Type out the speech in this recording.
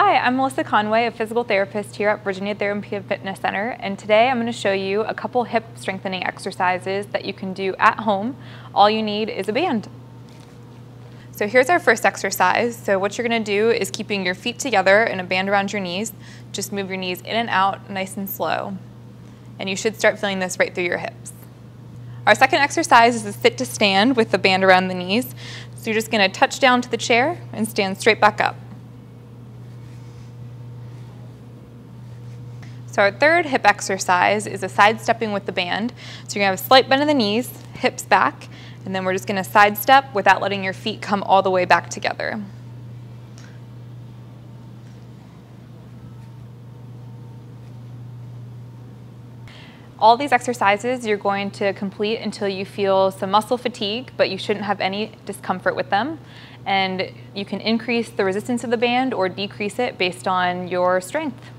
Hi, I'm Melissa Conway, a physical therapist here at Virginia Therapy and Fitness Center, and today I'm going to show you a couple hip strengthening exercises that you can do at home. All you need is a band. So here's our first exercise. So what you're going to do is keeping your feet together in a band around your knees. Just move your knees in and out nice and slow. And you should start feeling this right through your hips. Our second exercise is a sit to stand with the band around the knees. So you're just going to touch down to the chair and stand straight back up. So our third hip exercise is a sidestepping with the band. So you're gonna have a slight bend in the knees, hips back, and then we're just gonna sidestep without letting your feet come all the way back together. All these exercises you're going to complete until you feel some muscle fatigue, but you shouldn't have any discomfort with them. And you can increase the resistance of the band or decrease it based on your strength.